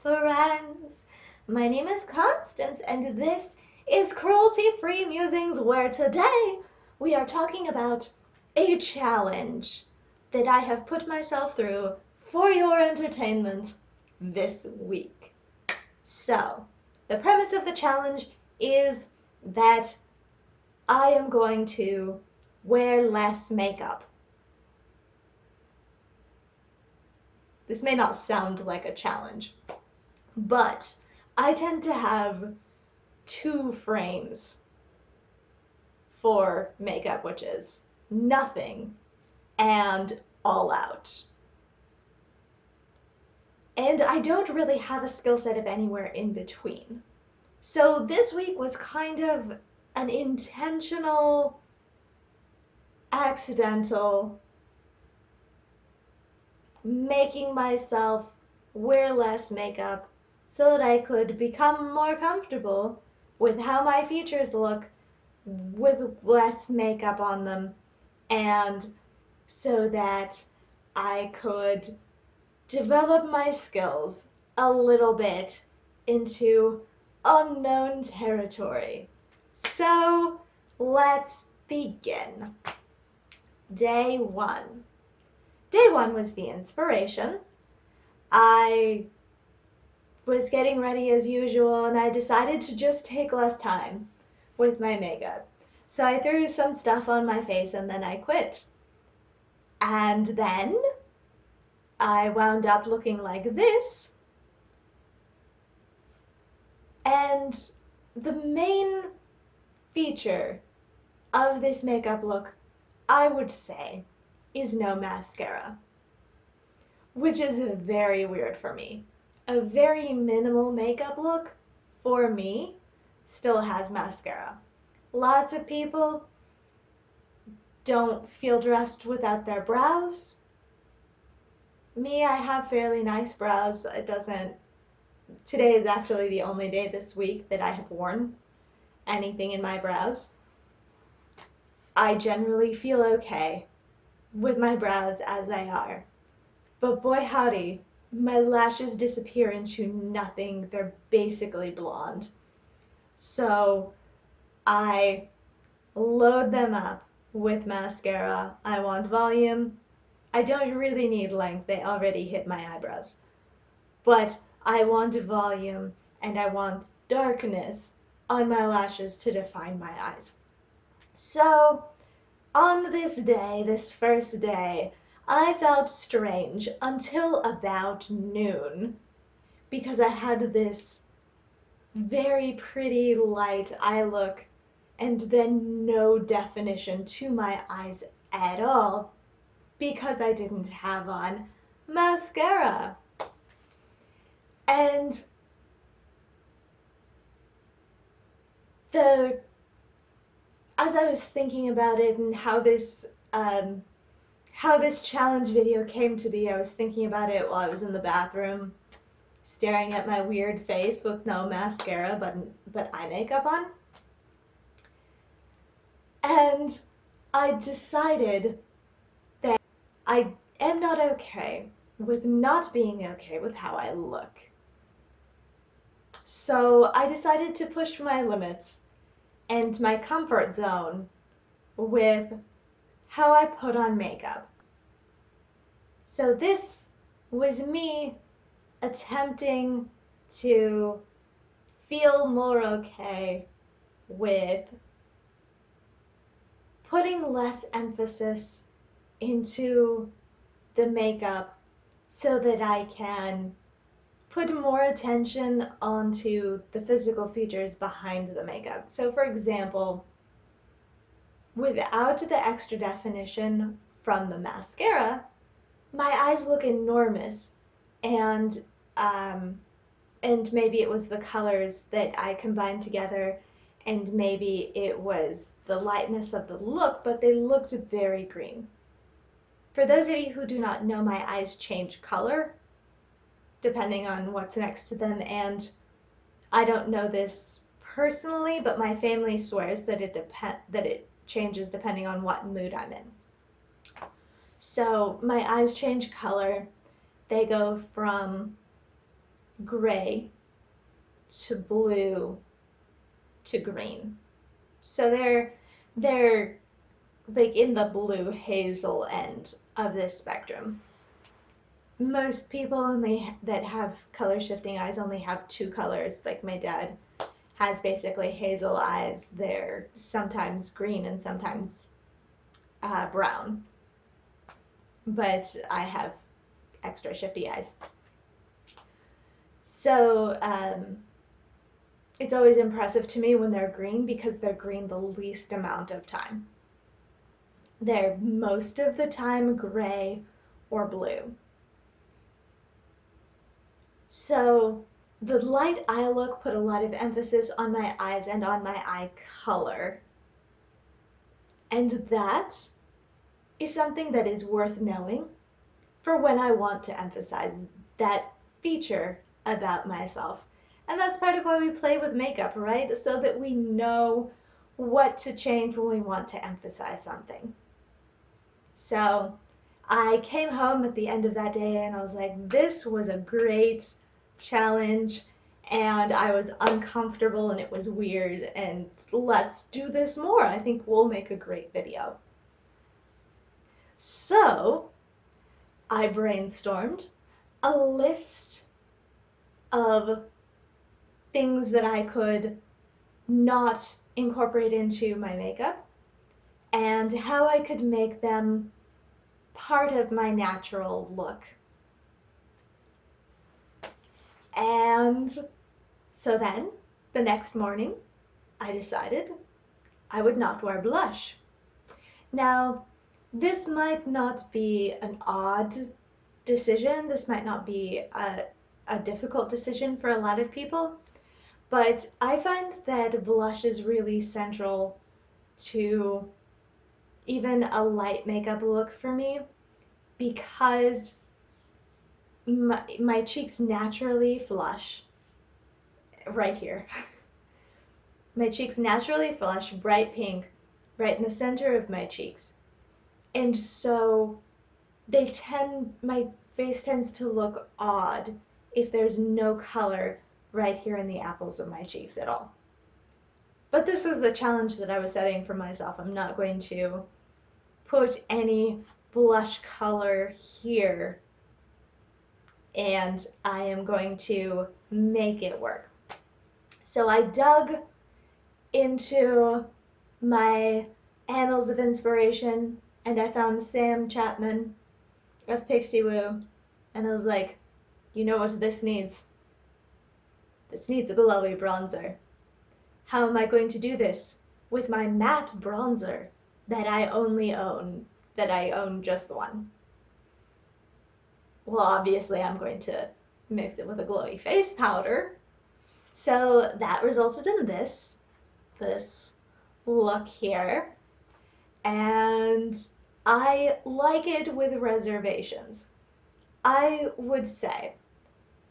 Friends. My name is Constance, and this is Cruelty Free Musings, where today we are talking about a challenge that I have put myself through for your entertainment this week. So, the premise of the challenge is that I am going to wear less makeup. This may not sound like a challenge, but I tend to have two frames for makeup, which is nothing and all out. And I don't really have a skill set of anywhere in between. So this week was kind of an intentional, accidental making myself wear less makeup so that I could become more comfortable with how my features look with less makeup on them and so that I could develop my skills a little bit into unknown territory. So let's begin. Day one. Day one was the inspiration. I was getting ready as usual and I decided to just take less time with my makeup. So I threw some stuff on my face and then I quit. And then I wound up looking like this. And the main feature of this makeup look, I would say, is no mascara, which is very weird for me. A very minimal makeup look, for me, still has mascara. Lots of people don't feel dressed without their brows. Me, I have fairly nice brows. It doesn't. Today is actually the only day this week that I have worn anything in my brows. I generally feel okay with my brows as they are. But boy howdy, my lashes disappear into nothing. They're basically blonde. So I load them up with mascara. I want volume. I don't really need length. They already hit my eyebrows. But I want volume and I want darkness on my lashes to define my eyes. So on this day, this first day, I felt strange until about noon because I had this very pretty light eye look and then no definition to my eyes at all because I didn't have on mascara. And the as I was thinking about it and how this um, how this challenge video came to be, I was thinking about it while I was in the bathroom, staring at my weird face with no mascara but but eye makeup on. And I decided that I am not okay with not being okay with how I look. So I decided to push my limits and my comfort zone with how I put on makeup. So this was me attempting to feel more okay with putting less emphasis into the makeup so that I can put more attention onto the physical features behind the makeup. So for example, without the extra definition from the mascara, my eyes look enormous and um, and maybe it was the colors that I combined together and maybe it was the lightness of the look, but they looked very green. For those of you who do not know, my eyes change color depending on what's next to them. And I don't know this personally, but my family swears that it depend that it changes depending on what mood I'm in. So my eyes change color. They go from gray to blue to green. So they're they're like in the blue hazel end of this spectrum. Most people only that have color shifting eyes only have two colors. Like my dad has basically hazel eyes. They're sometimes green and sometimes uh, brown. But I have extra shifty eyes. So um, it's always impressive to me when they're green because they're green the least amount of time. They're most of the time gray or blue. So the light eye look put a lot of emphasis on my eyes and on my eye color. And that is something that is worth knowing for when I want to emphasize that feature about myself. And that's part of why we play with makeup, right? So that we know what to change when we want to emphasize something. So I came home at the end of that day and I was like, this was a great challenge and I was uncomfortable and it was weird and let's do this more. I think we'll make a great video. So I brainstormed a list of things that I could not incorporate into my makeup and how I could make them part of my natural look. And so then, the next morning, I decided I would not wear blush. Now, this might not be an odd decision. This might not be a, a difficult decision for a lot of people. But I find that blush is really central to even a light makeup look for me because my, my cheeks naturally flush right here. my cheeks naturally flush bright pink right in the center of my cheeks and so they tend my face tends to look odd if there's no color right here in the apples of my cheeks at all. But this was the challenge that I was setting for myself. I'm not going to put any blush color here and I am going to make it work. So I dug into my annals of inspiration and I found Sam Chapman of Pixiwoo, and I was like, you know what this needs? This needs a glowy bronzer. How am I going to do this? With my matte bronzer that I only own, that I own just the one. Well, obviously I'm going to mix it with a glowy face powder. So that resulted in this, this look here and I like it with reservations. I would say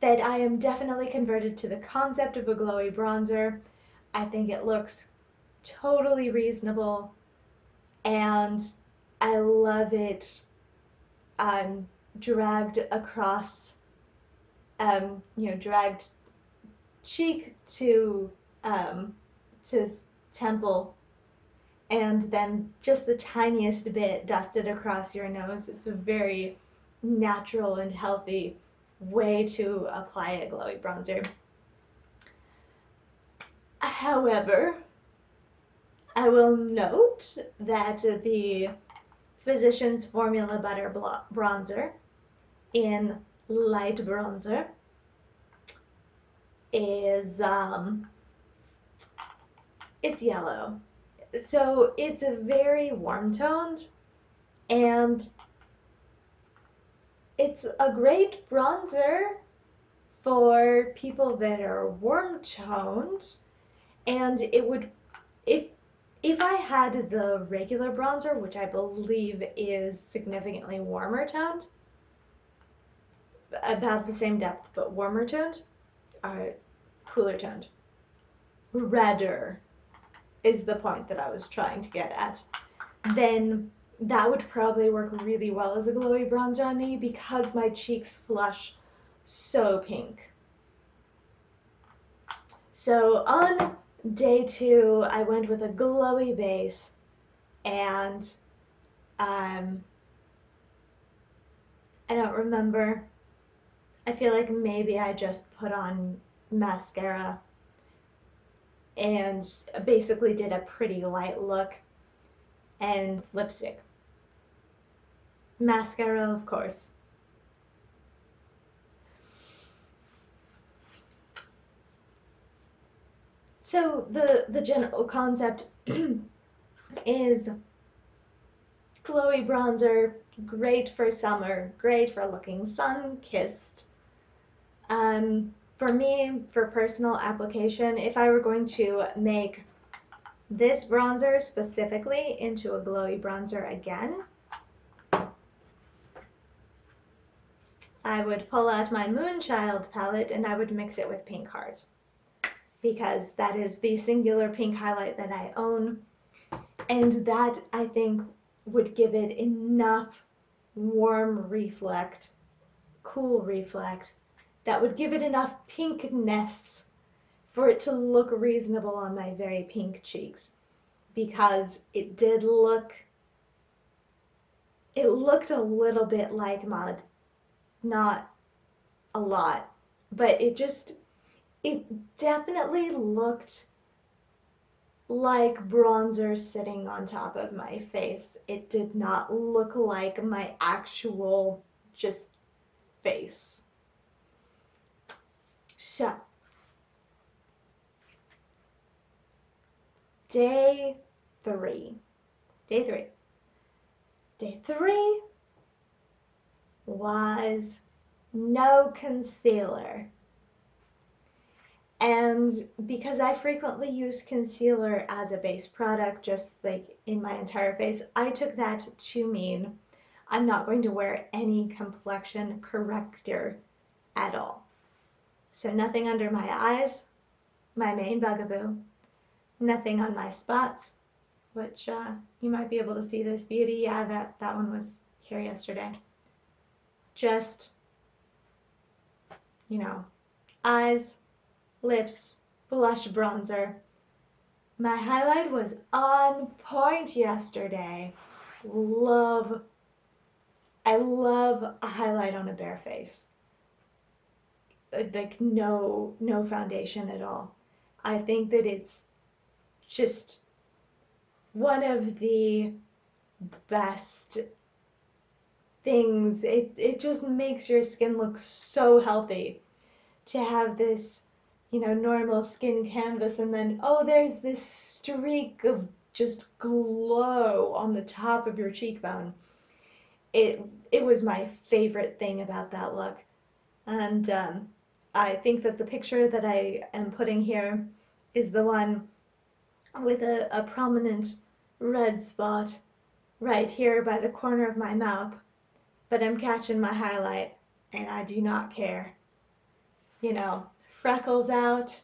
that I am definitely converted to the concept of a glowy bronzer. I think it looks totally reasonable and I love it um, dragged across, um, you know, dragged cheek to um, to temple and then just the tiniest bit dusted across your nose. It's a very natural and healthy way to apply a glowy bronzer. However, I will note that the Physicians Formula Butter Bronzer in light bronzer is um, it's yellow. So it's a very warm toned and it's a great bronzer for people that are warm toned and it would if if I had the regular bronzer which I believe is significantly warmer toned about the same depth but warmer toned uh, cooler toned redder is the point that I was trying to get at, then that would probably work really well as a glowy bronzer on me because my cheeks flush so pink. So on day two, I went with a glowy base and um, I don't remember. I feel like maybe I just put on mascara and basically did a pretty light look and lipstick. Mascara, of course. So the the general concept is glowy bronzer, great for summer, great for looking sun-kissed. Um, for me, for personal application, if I were going to make this bronzer specifically into a glowy bronzer again, I would pull out my Moonchild palette and I would mix it with Pink Heart because that is the singular pink highlight that I own. And that I think would give it enough warm reflect, cool reflect, that would give it enough pinkness for it to look reasonable on my very pink cheeks because it did look it looked a little bit like mud not a lot but it just it definitely looked like bronzer sitting on top of my face. It did not look like my actual just face. So, day three. Day three. Day three was no concealer. And because I frequently use concealer as a base product, just like in my entire face, I took that to mean I'm not going to wear any complexion corrector at all. So nothing under my eyes, my main bugaboo, nothing on my spots, which uh, you might be able to see this beauty. Yeah, that, that one was here yesterday. Just, you know, eyes, lips, blush bronzer. My highlight was on point yesterday. Love, I love a highlight on a bare face. Like no, no foundation at all. I think that it's just one of the best things. It, it just makes your skin look so healthy to have this you know, normal skin canvas, and then, oh, there's this streak of just glow on the top of your cheekbone. It, it was my favorite thing about that look. And um, I think that the picture that I am putting here is the one with a, a prominent red spot right here by the corner of my mouth. But I'm catching my highlight, and I do not care. You know, freckles out,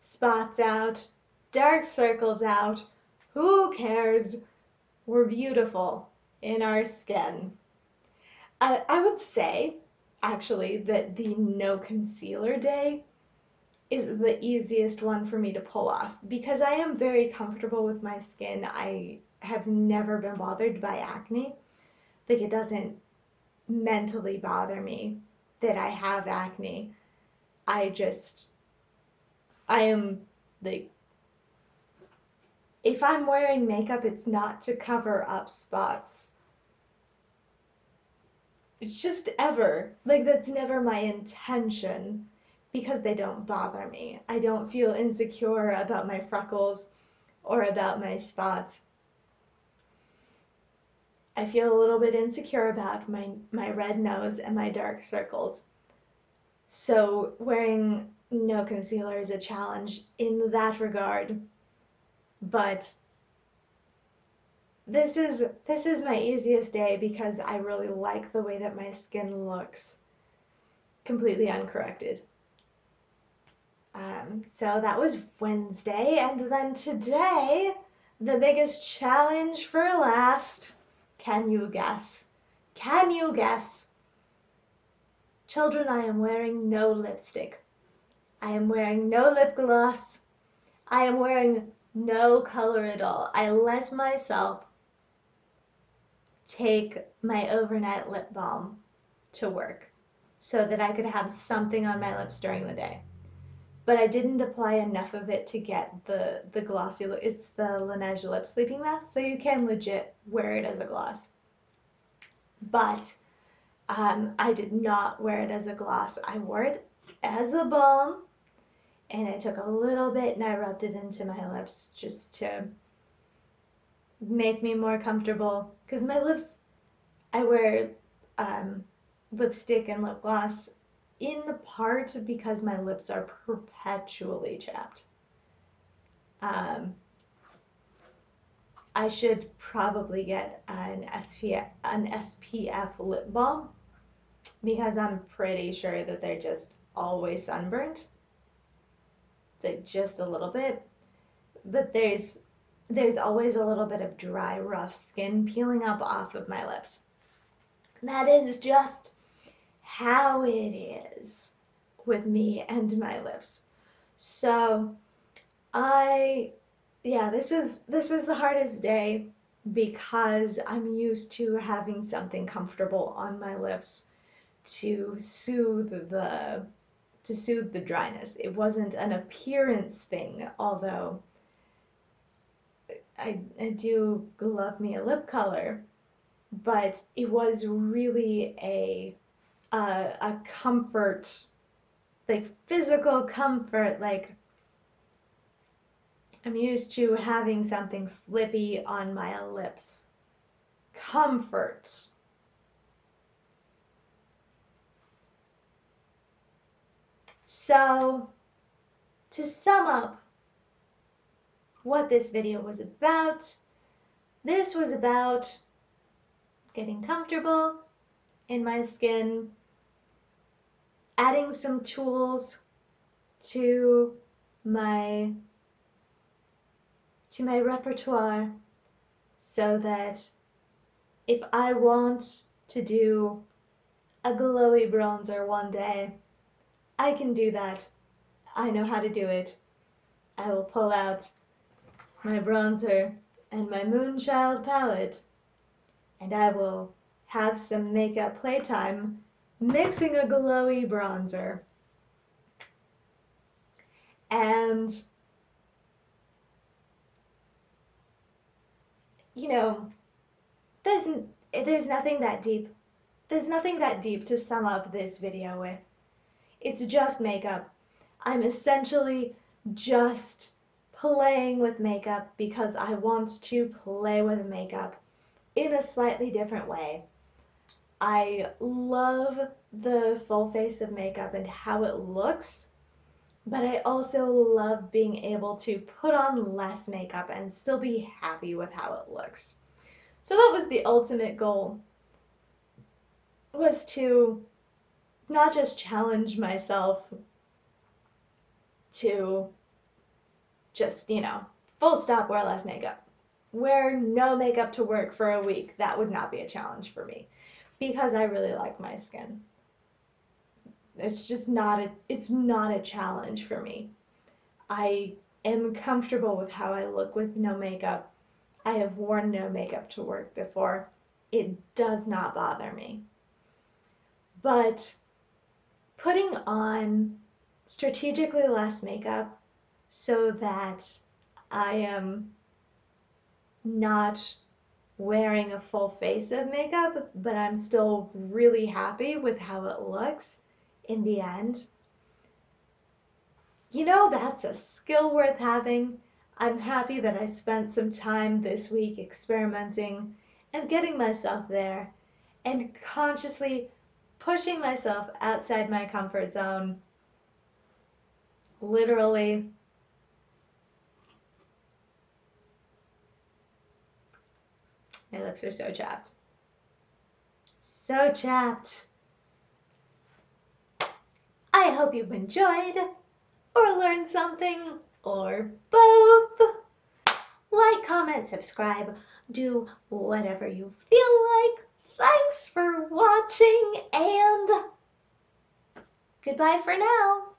spots out, dark circles out. Who cares? We're beautiful in our skin. I, I would say, actually, that the no concealer day is the easiest one for me to pull off because I am very comfortable with my skin. I have never been bothered by acne. Like, it doesn't mentally bother me that I have acne. I just, I am like, if I'm wearing makeup, it's not to cover up spots. It's just ever. Like, that's never my intention because they don't bother me. I don't feel insecure about my freckles or about my spots. I feel a little bit insecure about my, my red nose and my dark circles. So wearing no concealer is a challenge in that regard. But this is this is my easiest day because I really like the way that my skin looks completely uncorrected. Um, so that was Wednesday, and then today, the biggest challenge for last. Can you guess? Can you guess? Children, I am wearing no lipstick. I am wearing no lip gloss. I am wearing no color at all. I let myself take my overnight lip balm to work so that I could have something on my lips during the day. But I didn't apply enough of it to get the, the glossy look. It's the Laneige Lip Sleeping Mask, so you can legit wear it as a gloss. But um, I did not wear it as a gloss. I wore it as a balm, and I took a little bit and I rubbed it into my lips just to make me more comfortable. Because my lips, I wear um, lipstick and lip gloss in part because my lips are perpetually chapped. Um, I should probably get an SPF, an SPF lip balm because I'm pretty sure that they're just always sunburned. Like just a little bit. But there's there's always a little bit of dry, rough skin peeling up off of my lips. That is just how it is with me and my lips. So I yeah, this was this was the hardest day because I'm used to having something comfortable on my lips to soothe the to soothe the dryness. It wasn't an appearance thing, although I, I do love me a lip color, but it was really a a, a comfort, like physical comfort, like I'm used to having something slippy on my lips. Comfort. So, to sum up what this video was about, this was about getting comfortable in my skin adding some tools to my to my repertoire so that if I want to do a glowy bronzer one day, I can do that. I know how to do it. I will pull out my bronzer and my Moonchild palette and I will have some makeup playtime mixing a glowy bronzer. And, you know, there's, there's nothing that deep. There's nothing that deep to sum up this video with. It's just makeup. I'm essentially just playing with makeup because I want to play with makeup in a slightly different way. I love the full face of makeup and how it looks, but I also love being able to put on less makeup and still be happy with how it looks. So that was the ultimate goal was to not just challenge myself to just, you know, full stop wear less makeup. Wear no makeup to work for a week. That would not be a challenge for me because I really like my skin. It's just not a it's not a challenge for me. I am comfortable with how I look with no makeup. I have worn no makeup to work before. It does not bother me. But putting on strategically less makeup so that I am not wearing a full face of makeup, but I'm still really happy with how it looks in the end. You know, that's a skill worth having. I'm happy that I spent some time this week experimenting and getting myself there and consciously pushing myself outside my comfort zone. Literally My lips are so chapped. So chapped. I hope you've enjoyed or learned something or both. Like, comment, subscribe, do whatever you feel like. Thanks for watching and goodbye for now.